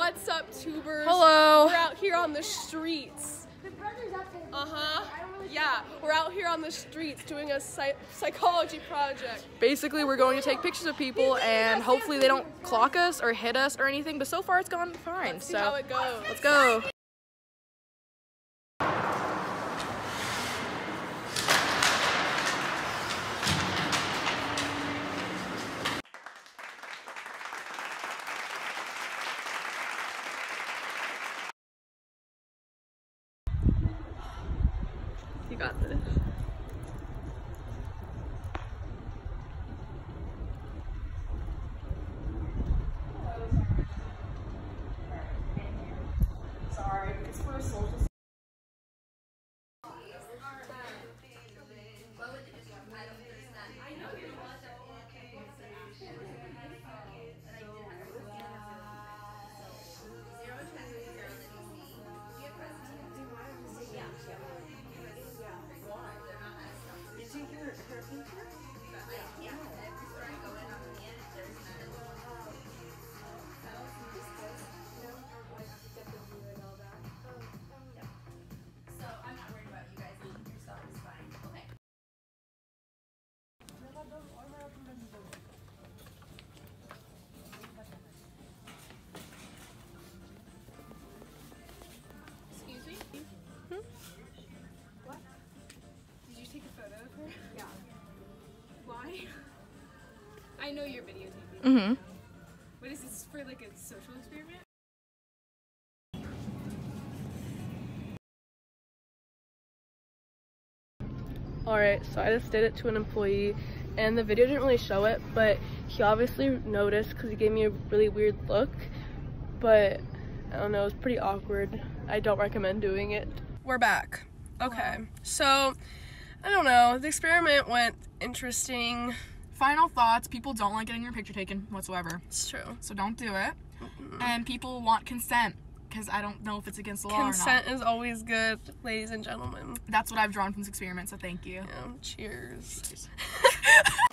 What's up, tubers? Hello. We're out here on the streets. Uh huh. Yeah, we're out here on the streets doing a psy- psychology project. Basically, we're going to take pictures of people and hopefully they don't clock us or hit us or anything, but so far it's gone fine. See so how it goes. let's go. Got this. Sorry, it's for a social. Excuse I know you're videotaping. Mm-hmm. What is this for like a social experiment? Alright, so I just did it to an employee and the video didn't really show it, but he obviously noticed because he gave me a really weird look. But I don't know, it was pretty awkward. I don't recommend doing it. We're back. Okay, so I don't know, the experiment went interesting. Final thoughts people don't like getting their picture taken whatsoever. It's true. So don't do it. And people want consent because I don't know if it's against the law Consent is always good, ladies and gentlemen. That's what I've drawn from this experiment, so thank you. Yeah, cheers.